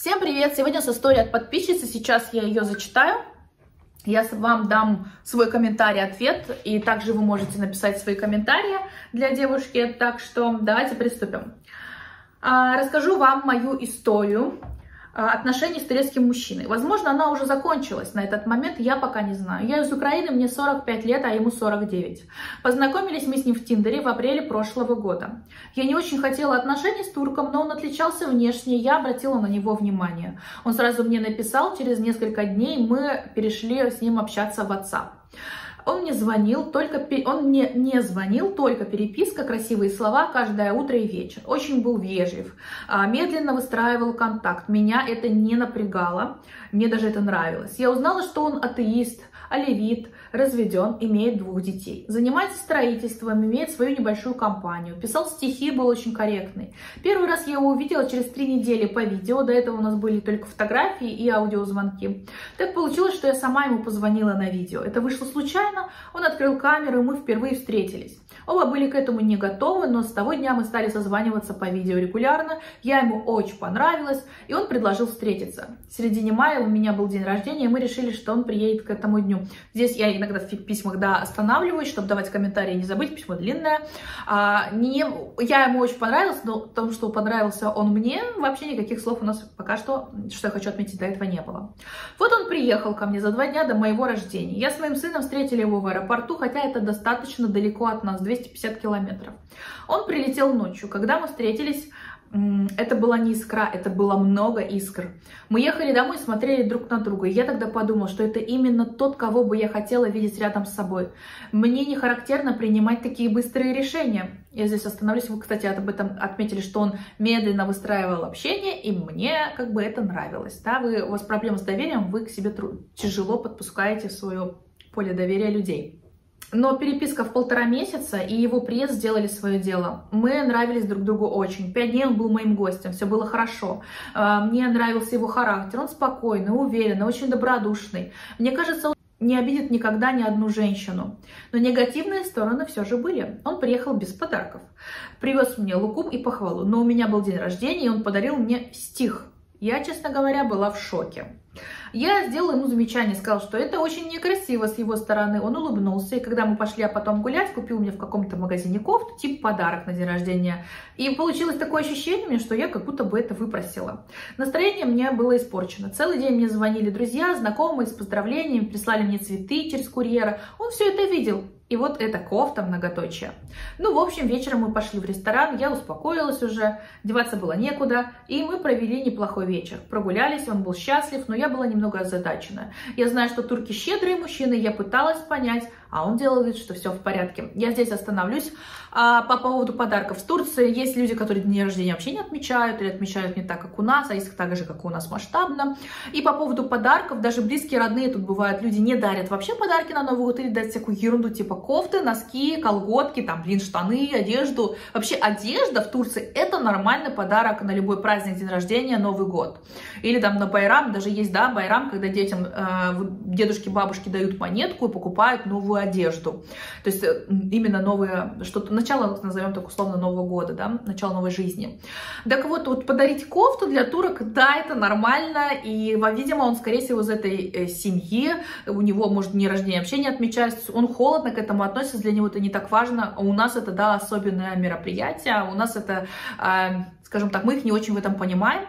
Всем привет! Сегодня с историей от подписчицы. Сейчас я ее зачитаю. Я вам дам свой комментарий-ответ, и также вы можете написать свои комментарии для девушки. Так что давайте приступим. А, расскажу вам мою историю отношений с турецким мужчиной. Возможно, она уже закончилась на этот момент, я пока не знаю. Я из Украины, мне 45 лет, а ему 49. Познакомились мы с ним в Тиндере в апреле прошлого года. Я не очень хотела отношений с турком, но он отличался внешне, я обратила на него внимание. Он сразу мне написал, через несколько дней мы перешли с ним общаться в WhatsApp. Он мне звонил, только он мне не звонил, только переписка, красивые слова каждое утро и вечер. Очень был вежлив, а, медленно выстраивал контакт. Меня это не напрягало, мне даже это нравилось. Я узнала, что он атеист, оливит, разведен, имеет двух детей. Занимается строительством, имеет свою небольшую компанию. Писал стихи, был очень корректный. Первый раз я его увидела через три недели по видео. До этого у нас были только фотографии и аудиозвонки. Так получилось, что я сама ему позвонила на видео. Это вышло случайно. Он открыл камеру, и мы впервые встретились. Оба были к этому не готовы, но с того дня мы стали созваниваться по видео регулярно. Я ему очень понравилась, и он предложил встретиться. В середине мая у меня был день рождения, и мы решили, что он приедет к этому дню. Здесь я иногда в письмах да, останавливаюсь, чтобы давать комментарии, не забыть, письмо длинное. А, не, я ему очень понравилась, но потому что понравился он мне, вообще никаких слов у нас пока что, что я хочу отметить, до этого не было. Вот он приехал ко мне за два дня до моего рождения. Я с моим сыном встретили его в аэропорту, хотя это достаточно далеко от нас, 250 километров. Он прилетел ночью. Когда мы встретились, это была не искра, это было много искр. Мы ехали домой, смотрели друг на друга. И я тогда подумала, что это именно тот, кого бы я хотела видеть рядом с собой. Мне не характерно принимать такие быстрые решения. Я здесь остановлюсь. Вы, кстати, об этом отметили, что он медленно выстраивал общение, и мне как бы это нравилось. Да? Вы, у вас проблемы с доверием, вы к себе тяжело подпускаете свое поле доверия людей. Но переписка в полтора месяца и его приезд сделали свое дело. Мы нравились друг другу очень. Пять дней он был моим гостем, все было хорошо. А, мне нравился его характер, он спокойный, уверенный, очень добродушный. Мне кажется, он не обидит никогда ни одну женщину. Но негативные стороны все же были. Он приехал без подарков. Привез мне лукум и похвалу. Но у меня был день рождения, и он подарил мне стих. Я, честно говоря, была в шоке. Я сделала ему замечание, сказала, что это очень некрасиво с его стороны. Он улыбнулся, и когда мы пошли а потом гулять, купил мне в каком-то магазине кофту, типа подарок на день рождения. И получилось такое ощущение, что я как будто бы это выпросила. Настроение мне было испорчено. Целый день мне звонили друзья, знакомые с поздравлениями, прислали мне цветы через курьера. Он все это видел. И вот эта кофта многоточие. Ну, в общем, вечером мы пошли в ресторан, я успокоилась уже, деваться было некуда, и мы провели неплохой вечер. Прогулялись, он был счастлив, но я была немного озадачена. Я знаю, что турки щедрые мужчины, я пыталась понять, а он делал вид, что все в порядке. Я здесь остановлюсь. А, по поводу подарков. В Турции есть люди, которые дни рождения вообще не отмечают или отмечают не так, как у нас, а есть так же, как у нас масштабно. И по поводу подарков, даже близкие, родные, тут бывают люди не дарят вообще подарки на Новый год или дают всякую ерунду типа кофты, носки, колготки, там, блин, штаны, одежду. Вообще одежда в Турции это нормальный подарок на любой праздник, день рождения, Новый год. Или там на Байрам, даже есть, да, Байрам, когда детям э, дедушки, бабушки дают монетку и покупают новую одежду. То есть э, именно новое, что-то, начало, назовем так условно, Нового года, да, начало новой жизни. Так вот, вот подарить кофту для турок, да, это нормально, и, видимо, он, скорее всего, из этой э, семьи, у него, может, дни рождения вообще не отмечается, он холодно к этому относится, для него это не так важно, а у нас это, да, особенное мероприятие, а у нас это, э, скажем так, мы их не очень в этом понимаем,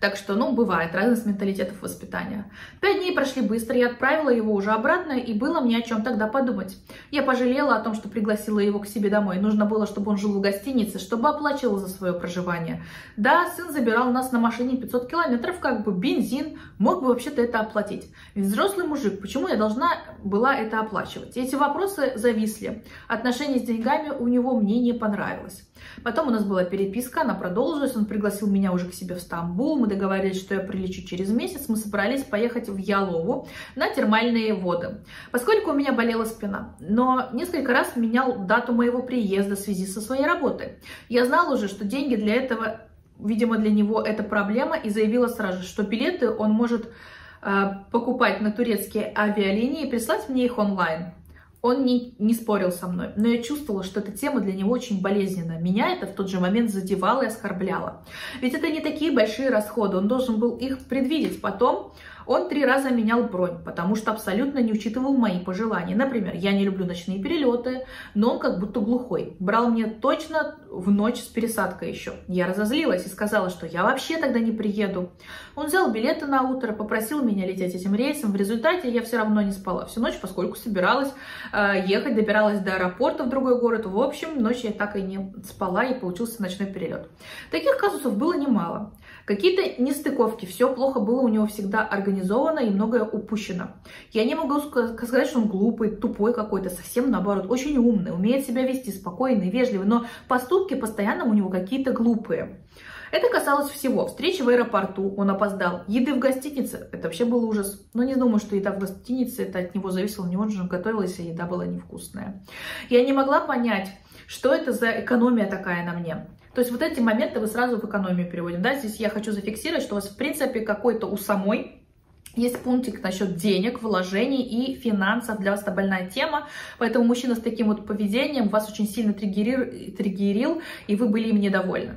так что, ну, бывает, разность менталитетов воспитания. Пять дней прошли быстро, я отправила его уже обратно, и было мне о чем тогда подумать. Я пожалела о том, что пригласила его к себе домой. Нужно было, чтобы он жил в гостинице, чтобы оплачивал за свое проживание. Да, сын забирал нас на машине 500 километров, как бы бензин, мог бы вообще-то это оплатить. Ведь взрослый мужик, почему я должна была это оплачивать? Эти вопросы зависли. Отношения с деньгами у него мне не понравилось. Потом у нас была переписка, она продолжилась, он пригласил меня уже к себе в Стамбул, мы договорились, что я прилечу через месяц, мы собрались поехать в Ялову на термальные воды, поскольку у меня болела спина. Но несколько раз менял дату моего приезда в связи со своей работой. Я знала уже, что деньги для этого, видимо, для него это проблема, и заявила сразу, что билеты он может э, покупать на турецкие авиалинии и прислать мне их онлайн. Он не, не спорил со мной, но я чувствовала, что эта тема для него очень болезненная. Меня это в тот же момент задевало и оскорбляло. Ведь это не такие большие расходы, он должен был их предвидеть потом, он три раза менял бронь, потому что абсолютно не учитывал мои пожелания. Например, я не люблю ночные перелеты, но он как будто глухой. Брал мне точно в ночь с пересадкой еще. Я разозлилась и сказала, что я вообще тогда не приеду. Он взял билеты на утро, попросил меня лететь этим рейсом. В результате я все равно не спала всю ночь, поскольку собиралась э, ехать, добиралась до аэропорта в другой город. В общем, ночь я так и не спала, и получился ночной перелет. Таких казусов было немало. Какие-то нестыковки, все плохо было у него всегда организовано и многое упущено. Я не могу сказать, что он глупый, тупой какой-то, совсем наоборот, очень умный, умеет себя вести спокойный, вежливый, но поступки постоянно у него какие-то глупые. Это касалось всего. Встречи в аэропорту, он опоздал. Еды в гостинице, это вообще был ужас. Но не думаю, что еда в гостинице, это от него зависело. Не он же готовился, еда была невкусная. Я не могла понять, что это за экономия такая на мне. То есть вот эти моменты вы сразу в экономию переводим. Да? Здесь я хочу зафиксировать, что у вас в принципе какой-то у самой есть пунктик насчет денег, вложений и финансов. Для вас это больная тема. Поэтому мужчина с таким вот поведением вас очень сильно триггерил, триггерил и вы были им недовольны.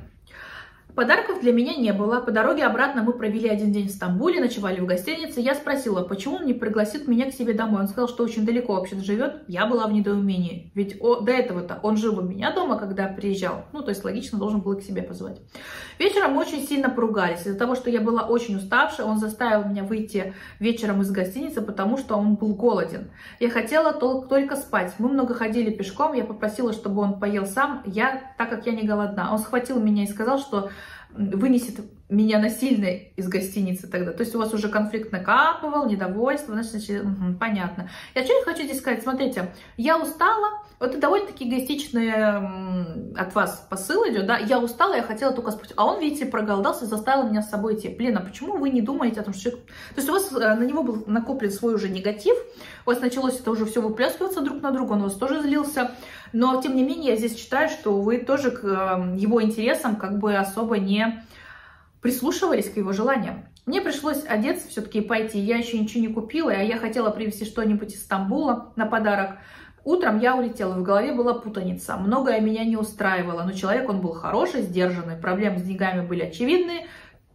Подарков для меня не было. По дороге обратно мы провели один день в Стамбуле, ночевали в гостинице. Я спросила, почему он не пригласит меня к себе домой. Он сказал, что очень далеко вообще живет. Я была в недоумении. Ведь о, до этого-то он жил у меня дома, когда приезжал. Ну, то есть логично, должен был к себе позвать. Вечером мы очень сильно поругались. Из-за того, что я была очень уставшая, он заставил меня выйти вечером из гостиницы, потому что он был голоден. Я хотела только спать. Мы много ходили пешком. Я попросила, чтобы он поел сам. Я, так как я не голодна. Он схватил меня и сказал, что вынесет меня насильно из гостиницы тогда. То есть у вас уже конфликт накапывал, недовольство, значит, угу, понятно. Я что хочу здесь сказать? Смотрите, я устала, это довольно-таки эгоистичный от вас посыл идет, да, я устала, я хотела только спать, а он, видите, проголодался, заставил меня с собой идти. Блин, а почему вы не думаете о том, что... То есть у вас э, на него был накоплен свой уже негатив, у вас началось это уже все выплескиваться друг на друга, он у вас тоже злился, но, тем не менее, я здесь считаю, что вы тоже к эм, его интересам как бы особо не прислушивались к его желаниям. Мне пришлось одеться все-таки пойти. Я еще ничего не купила, а я хотела привезти что-нибудь из Стамбула на подарок. Утром я улетела, в голове была путаница. Многое меня не устраивало, но человек он был хороший, сдержанный, проблемы с деньгами были очевидные,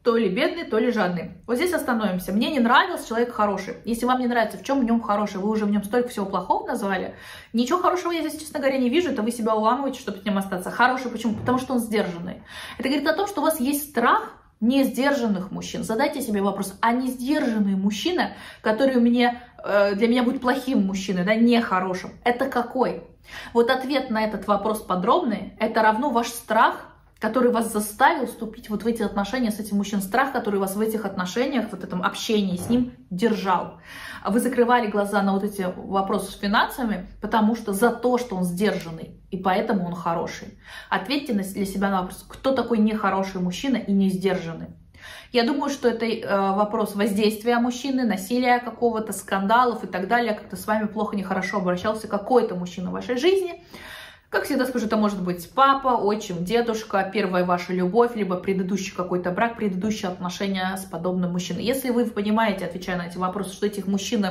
то ли бедный, то ли жадный. Вот здесь остановимся. Мне не нравился человек хороший. Если вам не нравится, в чем в нем хороший, вы уже в нем столько всего плохого назвали. Ничего хорошего я здесь, честно говоря, не вижу. Это вы себя уламываете, чтобы с ним остаться. Хороший почему? Потому что он сдержанный. Это говорит о том, что у вас есть страх не сдержанных мужчин. Задайте себе вопрос, а не сдержанный мужчина, который мне, э, для меня будет плохим мужчиной, да, нехорошим, это какой? Вот ответ на этот вопрос подробный, это равно ваш страх который вас заставил вступить вот в эти отношения с этим мужчиной, страх, который вас в этих отношениях, вот этом общении с ним держал. Вы закрывали глаза на вот эти вопросы с финансами, потому что за то, что он сдержанный, и поэтому он хороший. Ответьте для себя на вопрос, кто такой нехороший мужчина и не сдержанный. Я думаю, что это э, вопрос воздействия мужчины, насилия какого-то, скандалов и так далее. Как-то с вами плохо, нехорошо обращался какой-то мужчина в вашей жизни. Как всегда скажу, это может быть папа, отчим, дедушка, первая ваша любовь, либо предыдущий какой-то брак, предыдущие отношения с подобным мужчиной. Если вы понимаете, отвечая на эти вопросы, что этих мужчин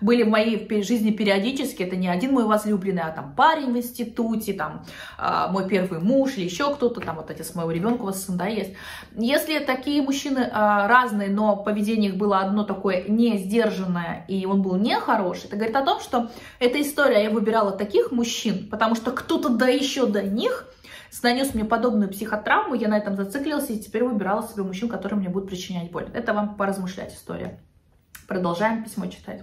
были в моей жизни периодически, это не один мой возлюбленный, а там парень в институте, там э, мой первый муж или еще кто-то, там вот отец моего ребенка, у вас сын, да, есть. Если такие мужчины э, разные, но поведение их было одно такое не сдержанное, и он был нехороший, это говорит о том, что эта история, я выбирала таких мужчин, потому что кто кто-то да еще до них нанес мне подобную психотравму, я на этом зациклился и теперь выбирала себе мужчин, которые мне будут причинять боль. Это вам поразмышлять история. Продолжаем письмо читать.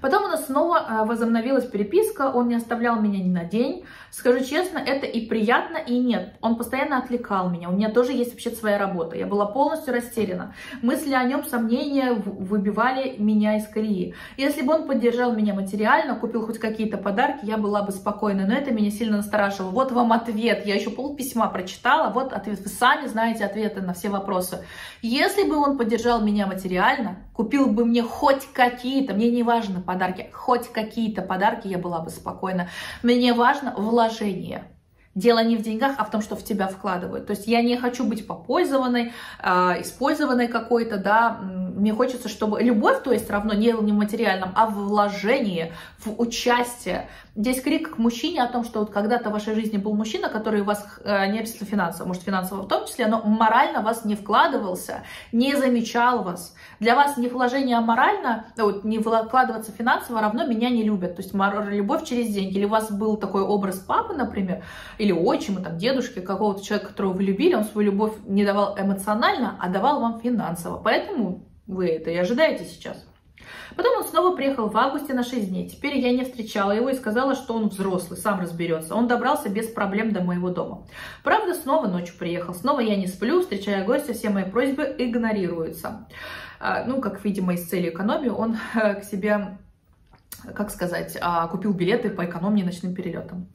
Потом у нас снова а, возобновилась переписка, он не оставлял меня ни на день. Скажу честно, это и приятно, и нет. Он постоянно отвлекал меня. У меня тоже есть вообще своя работа. Я была полностью растеряна. Мысли о нем, сомнения выбивали меня из колеи. Если бы он поддержал меня материально, купил хоть какие-то подарки, я была бы спокойна. Но это меня сильно настораживало. Вот вам ответ. Я еще пол письма прочитала. Вот ответ. Вы сами знаете ответы на все вопросы. Если бы он поддержал меня материально, купил бы мне хоть какие-то, мне не важно подарки, хоть какие-то подарки, я была бы спокойна. Мне важно вложение. Дело не в деньгах, а в том, что в тебя вкладывают. То есть я не хочу быть попользованной, э, использованной какой-то, да, мне хочется, чтобы любовь, то есть равно не в материальном, а в вложении, в участие. Здесь крик к мужчине о том, что вот когда-то в вашей жизни был мужчина, который вас э, не обязательно финансово, может финансово в том числе, но морально вас не вкладывался, не замечал вас. Для вас не вложение, а морально, вот, не вкладываться финансово равно меня не любят. То есть любовь через деньги. Или у вас был такой образ папы, например, или отчима, там, дедушки, какого-то человека, которого вы любили, он свою любовь не давал эмоционально, а давал вам финансово. Поэтому вы это и ожидаете сейчас. Потом он снова приехал в августе на 6 дней. Теперь я не встречала его и сказала, что он взрослый, сам разберется. Он добрался без проблем до моего дома. Правда, снова ночью приехал. Снова я не сплю, встречая гостя, все мои просьбы игнорируются. А, ну, как, видимо, из цели экономии, он к себе, как сказать, а, купил билеты по экономии ночным перелетам.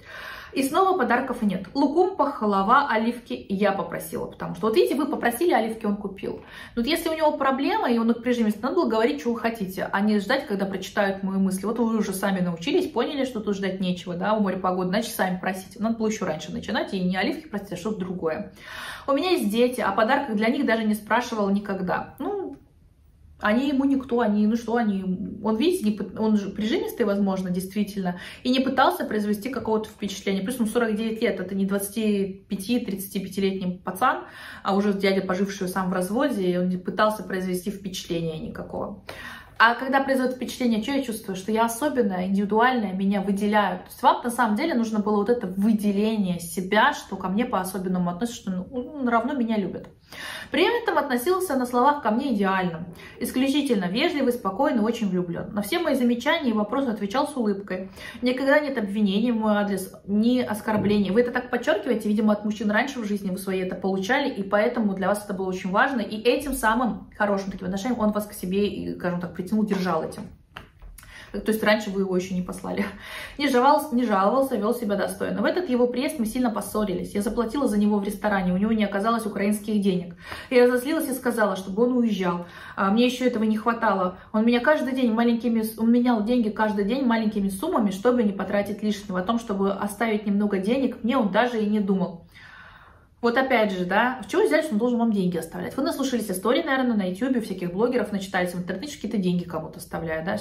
И снова подарков нет. Лукум, пахлава, оливки я попросила, потому что, вот видите, вы попросили, оливки он купил. Но вот если у него проблема, и он их прижимист, надо было говорить, что вы хотите, а не ждать, когда прочитают мои мысли. Вот вы уже сами научились, поняли, что тут ждать нечего, да, у моря погоды, значит, сами просите. Надо было еще раньше начинать, и не оливки просить, а что-то другое. У меня есть дети, о подарках для них даже не спрашивала никогда. Ну, они ему никто, они, ну что, они, он, видите, не, он же прижимистый, возможно, действительно, и не пытался произвести какого-то впечатления. Плюс ему 49 лет, это не 25-35-летний пацан, а уже дядя, поживший сам в разводе, и он не пытался произвести впечатления никакого. А когда произойдет впечатление, что я чувствую? Что я особенная, индивидуальная, меня выделяют. То есть вам на самом деле нужно было вот это выделение себя, что ко мне по-особенному относятся, что ну, равно меня любят. При этом относился на словах ко мне идеально. Исключительно вежливый, спокойный, очень влюблен. На все мои замечания и вопросы отвечал с улыбкой. Никогда нет обвинений в мой адрес, ни оскорблений. Вы это так подчеркиваете, видимо, от мужчин раньше в жизни вы свои это получали, и поэтому для вас это было очень важно. И этим самым хорошим таким отношением он вас к себе, скажем так, притянул, держал этим. То есть раньше вы его еще не послали. Не жаловался, не жаловался, вел себя достойно. В этот его приезд мы сильно поссорились. Я заплатила за него в ресторане, у него не оказалось украинских денег. Я разозлилась и сказала, чтобы он уезжал. А мне еще этого не хватало. Он меня каждый день маленькими, он менял деньги каждый день маленькими суммами, чтобы не потратить лишнего. О том, чтобы оставить немного денег, мне он даже и не думал. Вот опять же, да, в чего взять, что он должен вам деньги оставлять? Вы наслушались истории, наверное, на YouTube, всяких блогеров, начитались в интернете, какие-то деньги кому-то оставляют, да,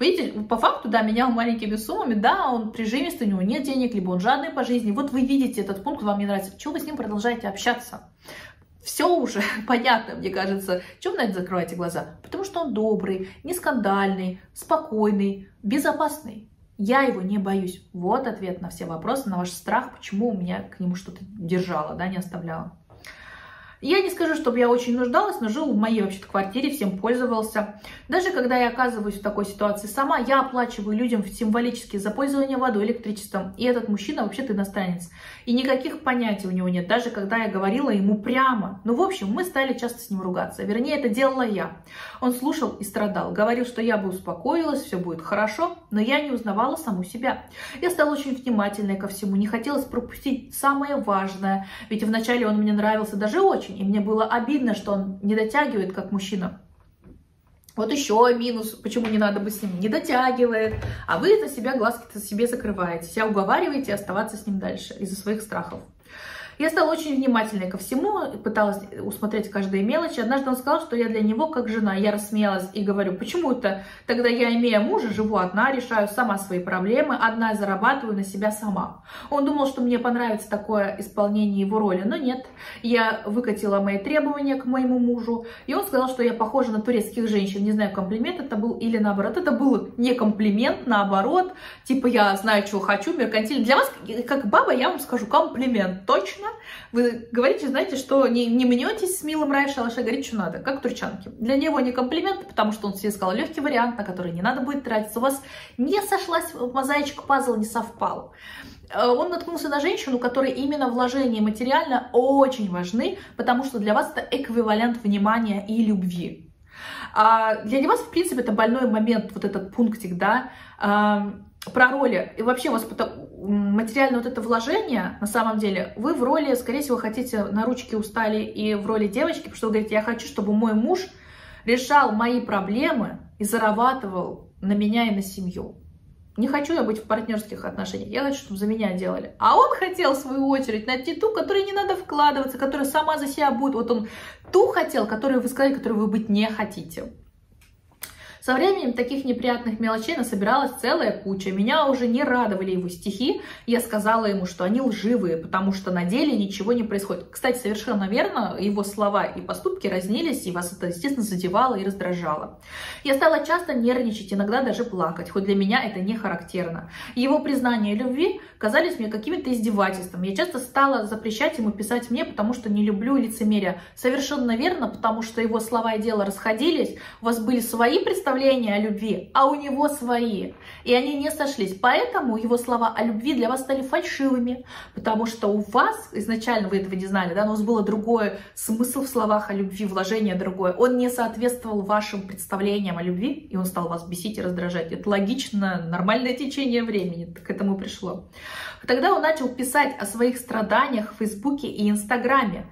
Видите, по факту, да, менял маленькими суммами, да, он прижимистый, у него нет денег, либо он жадный по жизни. Вот вы видите этот пункт, вам не нравится. Чего вы с ним продолжаете общаться? Все уже понятно, мне кажется. Вы на это закрываете глаза? Потому что он добрый, не скандальный, спокойный, безопасный. Я его не боюсь. Вот ответ на все вопросы, на ваш страх, почему у меня к нему что-то держало, да, не оставляла. Я не скажу, чтобы я очень нуждалась, но жил в моей вообще-то квартире, всем пользовался. Даже когда я оказываюсь в такой ситуации сама, я оплачиваю людям символически за пользование водой, электричеством. И этот мужчина вообще-то иностранец. И никаких понятий у него нет, даже когда я говорила ему прямо. Ну, в общем, мы стали часто с ним ругаться. Вернее, это делала я. Он слушал и страдал. Говорил, что я бы успокоилась, все будет хорошо, но я не узнавала саму себя. Я стала очень внимательной ко всему, не хотелось пропустить самое важное. Ведь вначале он мне нравился даже очень очень. И мне было обидно, что он не дотягивает как мужчина. Вот еще минус, почему не надо быть с ним, не дотягивает, а вы за себя глазки-то себе закрываете, себя уговариваете оставаться с ним дальше из-за своих страхов. Я стала очень внимательной ко всему, пыталась усмотреть каждые мелочи. Однажды он сказал, что я для него как жена. Я рассмеялась и говорю, почему это тогда я, имея мужа, живу одна, решаю сама свои проблемы, одна зарабатываю на себя сама. Он думал, что мне понравится такое исполнение его роли, но нет. Я выкатила мои требования к моему мужу, и он сказал, что я похожа на турецких женщин. Не знаю, комплимент это был или наоборот. Это был не комплимент, наоборот. Типа я знаю, чего хочу, меркантильно. Для вас, как баба, я вам скажу комплимент. Точно точно. Вы говорите, знаете, что не, не мнетесь с милым рай шалаша, говорите, что надо, как турчанки. Для него не комплимент, потому что он себе сказал легкий вариант, на который не надо будет тратиться. У вас не сошлась мозаичка, пазл не совпал. Э, он наткнулся на женщину, которой именно вложения материально очень важны, потому что для вас это эквивалент внимания и любви. А для вас, в принципе, это больной момент, вот этот пунктик, да, про роли. И вообще у вас материальное вот это вложение, на самом деле, вы в роли, скорее всего, хотите на ручке устали и в роли девочки, потому что вы говорите, я хочу, чтобы мой муж решал мои проблемы и зарабатывал на меня и на семью. Не хочу я быть в партнерских отношениях, я хочу, чтобы за меня делали. А он хотел, в свою очередь, найти ту, которой не надо вкладываться, которая сама за себя будет. Вот он ту хотел, которую вы сказали, которую вы быть не хотите. Со временем таких неприятных мелочей насобиралась целая куча. Меня уже не радовали его стихи. Я сказала ему, что они лживые, потому что на деле ничего не происходит. Кстати, совершенно верно, его слова и поступки разнились, и вас это, естественно, задевало и раздражало. Я стала часто нервничать, иногда даже плакать, хоть для меня это не характерно. Его признания любви казались мне какими-то издевательствами. Я часто стала запрещать ему писать мне, потому что не люблю лицемерия. Совершенно верно, потому что его слова и дело расходились, у вас были свои представления, представления о любви, а у него свои. И они не сошлись. Поэтому его слова о любви для вас стали фальшивыми, потому что у вас, изначально вы этого не знали, да, но у вас было другое смысл в словах о любви, вложение другое. Он не соответствовал вашим представлениям о любви, и он стал вас бесить и раздражать. Это логично, нормальное течение времени к этому пришло. Тогда он начал писать о своих страданиях в Фейсбуке и Инстаграме.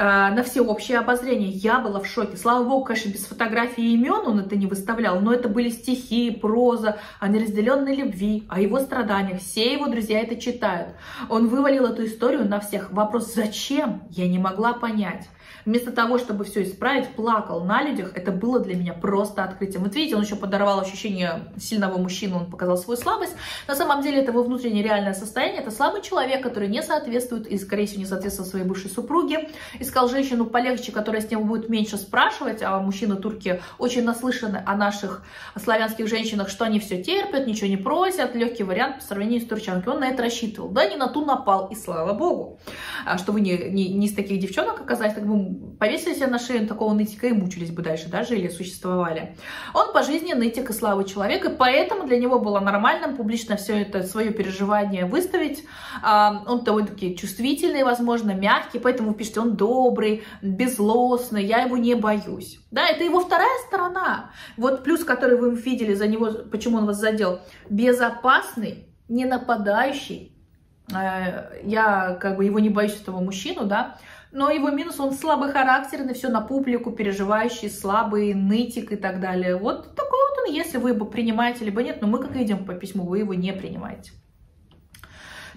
Э, на всеобщее обозрение. Я была в шоке. Слава богу, конечно, без фотографий и имен он это не выставлял, но это были стихи, проза о неразделенной любви, о его страданиях. Все его друзья это читают. Он вывалил эту историю на всех. Вопрос «Зачем?» я не могла понять. Вместо того, чтобы все исправить, плакал на людях. Это было для меня просто открытием. Вот видите, он еще подорвал ощущение сильного мужчины, он показал свою слабость. На самом деле это его внутреннее реальное состояние. Это слабый человек, который не соответствует и, скорее всего, не соответствует своей бывшей супруге. Искал женщину полегче, которая с ним будет меньше спрашивать, а мужчины турки очень наслышаны о наших славянских женщинах, что они все терпят, ничего не просят, легкий вариант по сравнению с турчанкой. Он на это рассчитывал. Да, не на ту напал, и слава богу, а что вы не, не, не из таких девчонок оказались, так бы повесили себе на шею такого нытика и мучились бы дальше, да, жили, существовали. Он по жизни нытик и славы человек, и поэтому для него было нормальным публично все это свое переживание выставить. А, он довольно-таки чувствительный, возможно, мягкий, поэтому вы он добрый, безлостный, я его не боюсь. Да, это его вторая сторона. Вот плюс, который вы видели за него, почему он вас задел. Безопасный, не нападающий, э, я как бы его не боюсь этого мужчину, да, но его минус, он слабый характерный, все на публику, переживающий, слабый, нытик и так далее. Вот такой вот он, если вы его принимаете, либо нет, но мы как идем по письму, вы его не принимаете.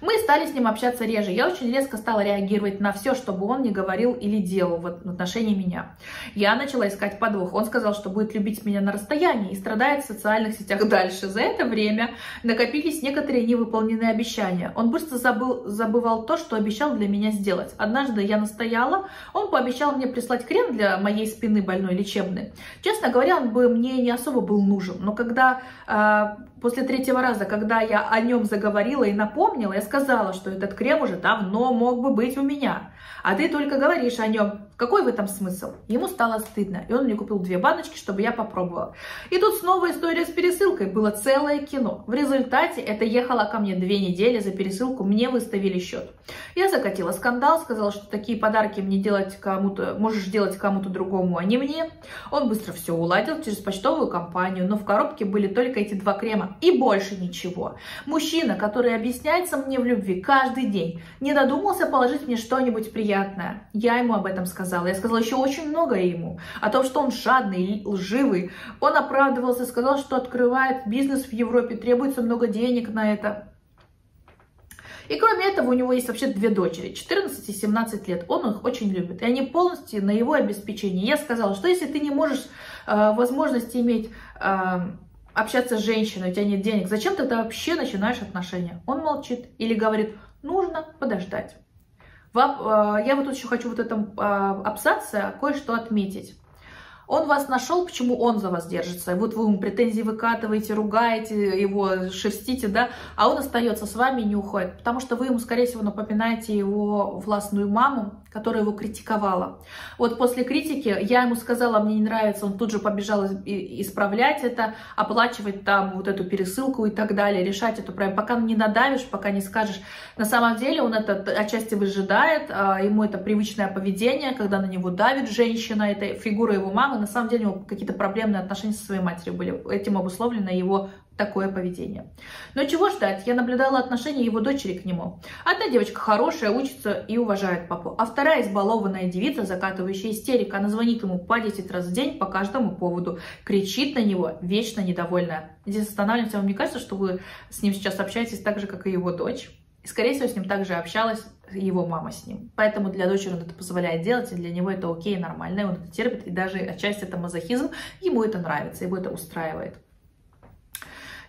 Мы стали с ним общаться реже. Я очень резко стала реагировать на все, чтобы он не говорил или делал в отношении меня. Я начала искать подвох. Он сказал, что будет любить меня на расстоянии и страдает в социальных сетях дальше. За это время накопились некоторые невыполненные обещания. Он быстро забыл, забывал то, что обещал для меня сделать. Однажды я настояла, он пообещал мне прислать крем для моей спины больной лечебный. Честно говоря, он бы мне не особо был нужен. Но когда э, после третьего раза, когда я о нем заговорила и напомнила, я сказала, что этот крем уже давно мог бы быть у меня. А ты только говоришь о нем. Какой в этом смысл? Ему стало стыдно, и он мне купил две баночки, чтобы я попробовала. И тут снова история с пересылкой. Было целое кино. В результате это ехало ко мне две недели за пересылку, мне выставили счет. Я закатила скандал, сказала, что такие подарки мне делать кому-то, можешь делать кому-то другому, а не мне. Он быстро все уладил через почтовую компанию, но в коробке были только эти два крема и больше ничего. Мужчина, который объясняется мне в любви каждый день, не додумался положить мне что-нибудь приятное. Я ему об этом сказала. Я сказала еще очень многое ему. О том, что он жадный, лживый. Он оправдывался, сказал, что открывает бизнес в Европе, требуется много денег на это. И кроме этого, у него есть вообще две дочери, 14 и 17 лет. Он их очень любит. И они полностью на его обеспечении. Я сказала, что если ты не можешь э, возможности иметь э, общаться с женщиной, у тебя нет денег, зачем тогда вообще начинаешь отношения? Он молчит или говорит, нужно подождать. Э, я вот тут еще хочу вот этом э, абзаце кое-что отметить. Он вас нашел, почему он за вас держится. Вот вы ему претензии выкатываете, ругаете его, шерстите, да, а он остается с вами и не уходит. Потому что вы ему, скорее всего, напоминаете его властную маму, которая его критиковала. Вот после критики я ему сказала, мне не нравится, он тут же побежал исправлять это, оплачивать там вот эту пересылку и так далее, решать эту проблему. Пока не надавишь, пока не скажешь. На самом деле он это отчасти выжидает, а ему это привычное поведение, когда на него давит женщина, это фигура его мамы, на самом деле у него какие-то проблемные отношения со своей матерью были. Этим обусловлена его такое поведение. Но чего ждать? Я наблюдала отношения его дочери к нему. Одна девочка хорошая, учится и уважает папу, а вторая избалованная девица, закатывающая истерик. Она звонит ему по 10 раз в день по каждому поводу, кричит на него, вечно недовольная. Здесь останавливаемся. Вам не кажется, что вы с ним сейчас общаетесь так же, как и его дочь? И, скорее всего, с ним также общалась его мама с ним. Поэтому для дочери он это позволяет делать, и для него это окей, нормально, и он это терпит, и даже отчасти это мазохизм, ему это нравится, его это устраивает.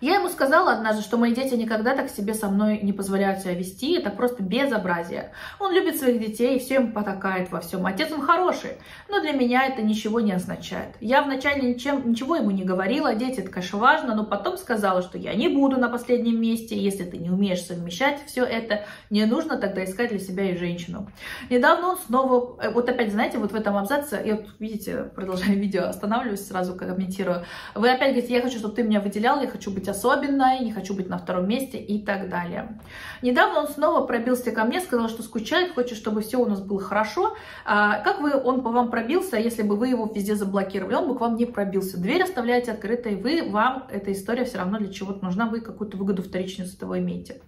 Я ему сказала однажды, что мои дети никогда так себе со мной не позволяют себя вести, это просто безобразие. Он любит своих детей и все им потакает во всем. Отец он хороший, но для меня это ничего не означает. Я вначале ничем, ничего ему не говорила, дети это, конечно, важно, но потом сказала, что я не буду на последнем месте, если ты не умеешь совмещать все это, не нужно тогда искать для себя и женщину. Недавно он снова, э, вот опять, знаете, вот в этом абзаце, я видите, продолжаю видео, останавливаюсь, сразу комментирую. Вы опять говорите, я хочу, чтобы ты меня выделял, я хочу быть быть особенной, не хочу быть на втором месте и так далее. Недавно он снова пробился ко мне, сказал, что скучает, хочет, чтобы все у нас было хорошо. А как вы, он по вам пробился, если бы вы его везде заблокировали? Он бы к вам не пробился. Дверь оставляете открытой, вы, вам эта история все равно для чего-то нужна, вы какую-то выгоду вторичную с этого имеете.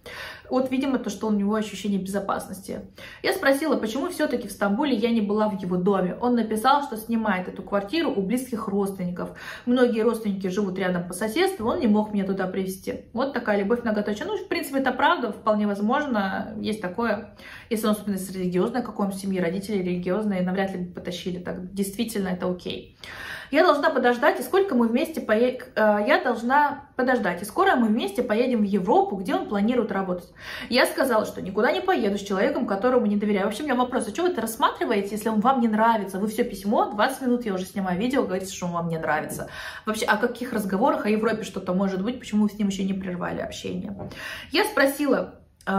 Вот, видимо, то, что у него ощущение безопасности. Я спросила, почему все-таки в Стамбуле я не была в его доме. Он написал, что снимает эту квартиру у близких родственников. Многие родственники живут рядом по соседству, он не мог мне туда привести. Вот такая любовь многоточие. Ну, в принципе, это правда, вполне возможно. Есть такое, если он, особенно с религиозной какой-нибудь семьи, родители религиозные, навряд ли бы потащили. Так действительно это окей. Я должна подождать, и сколько мы вместе поедем... Э, я должна подождать, и скоро мы вместе поедем в Европу, где он планирует работать. Я сказала, что никуда не поеду с человеком, которому не доверяю. В общем, у меня вопрос, а что вы это рассматриваете, если он вам не нравится? Вы все письмо, 20 минут я уже снимаю видео, говорите, что он вам не нравится. Вообще, о каких разговорах о Европе что-то может быть, почему вы с ним еще не прервали общение? Я спросила, э,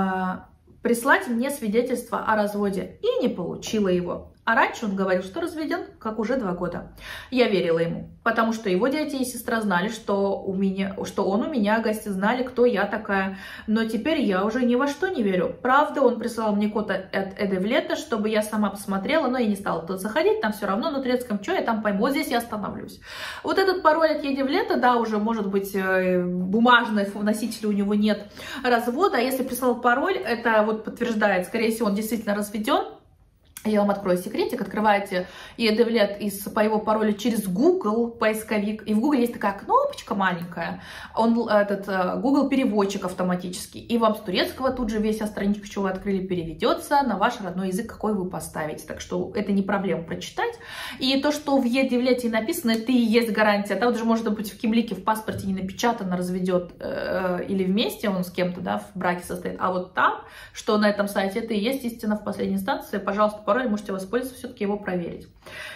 прислать мне свидетельство о разводе и не получила его. А раньше он говорил, что разведен, как уже два года. Я верила ему, потому что его дети и сестра знали, что, у меня, что он у меня, гости знали, кто я такая. Но теперь я уже ни во что не верю. Правда, он прислал мне код от Эдевлета, чтобы я сама посмотрела, но я не стала туда заходить, там все равно на турецком, что я там пойму, вот здесь я остановлюсь. Вот этот пароль от Едевлета, да, уже может быть э, бумажный носитель у него нет развода, а если прислал пароль, это вот подтверждает, скорее всего, он действительно разведен, я вам открою секретик, открываете EDVLET из, по его паролю через Google поисковик, и в Google есть такая кнопочка маленькая, он, этот э, Google переводчик автоматический, и вам с турецкого тут же весь страничка, что вы открыли, переведется на ваш родной язык, какой вы поставите, так что это не проблема прочитать. И то, что в EDVLET написано, это и есть гарантия, там даже может быть в кимлике, в паспорте не напечатано, разведет э, или вместе он с кем-то, да, в браке состоит, а вот там, что на этом сайте, это и есть истина в последней инстанции, пожалуйста, пароль можете воспользоваться, все-таки его проверить.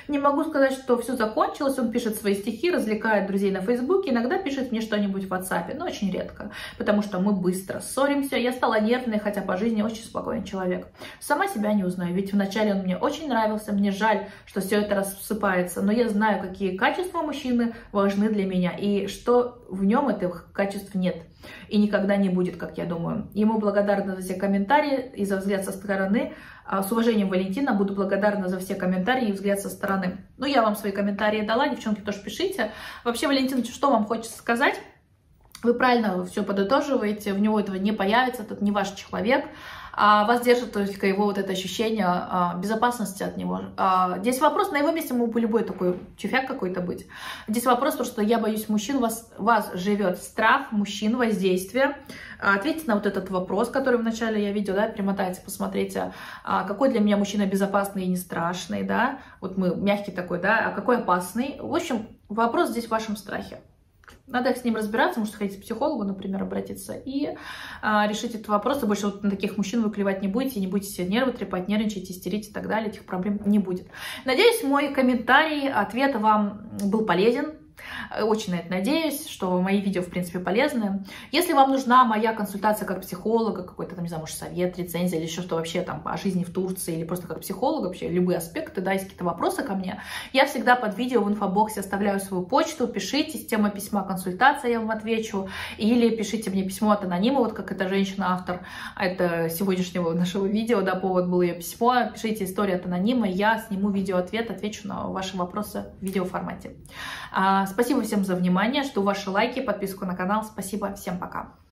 Не могу сказать, что все закончилось, он пишет свои стихи, развлекает друзей на Фейсбуке, иногда пишет мне что-нибудь в WhatsApp, но очень редко, потому что мы быстро ссоримся, я стала нервной, хотя по жизни очень спокойный человек. Сама себя не узнаю, ведь вначале он мне очень нравился, мне жаль, что все это рассыпается, но я знаю, какие качества мужчины важны для меня, и что в нем этих качеств нет и никогда не будет, как я думаю. Ему благодарна за все комментарии и за взгляд со стороны. А, с уважением, Валентина, буду благодарна за все комментарии и взгляд со стороны. Ну, я вам свои комментарии дала, девчонки тоже пишите. Вообще, Валентина, что вам хочется сказать? Вы правильно все подытоживаете, в него этого не появится, этот не ваш человек а вас держит только его вот это ощущение а, безопасности от него. А, здесь вопрос, на его месте мог бы любой такой тюфяк какой-то быть. Здесь вопрос, то, что я боюсь мужчин, вас, вас живет страх мужчин, воздействие. А, ответьте на вот этот вопрос, который вначале я видела, да, перемотайте, посмотрите, а, какой для меня мужчина безопасный и не страшный, да, вот мы мягкий такой, да, а какой опасный. В общем, вопрос здесь в вашем страхе. Надо с ним разбираться, может сходить к психологу, например, обратиться и а, решить этот вопрос. И больше вот на таких мужчин вы клевать не будете, не будете себе нервы трепать, нервничать, истерить и так далее. Этих проблем не будет. Надеюсь, мой комментарий, ответ вам был полезен. Очень на это надеюсь, что мои видео, в принципе, полезны. Если вам нужна моя консультация как психолога, какой-то там, не знаю, может, совет, рецензия или еще что вообще там о жизни в Турции, или просто как психолог, вообще любые аспекты, да, есть какие-то вопросы ко мне, я всегда под видео в инфобоксе оставляю свою почту, пишите, с темой письма консультация я вам отвечу, или пишите мне письмо от анонима, вот как эта женщина-автор это сегодняшнего нашего видео, да, повод был ее письмо, пишите историю от анонима, я сниму видео-ответ, отвечу на ваши вопросы в видеоформате. А, спасибо всем за внимание, жду ваши лайки, подписку на канал. Спасибо, всем пока.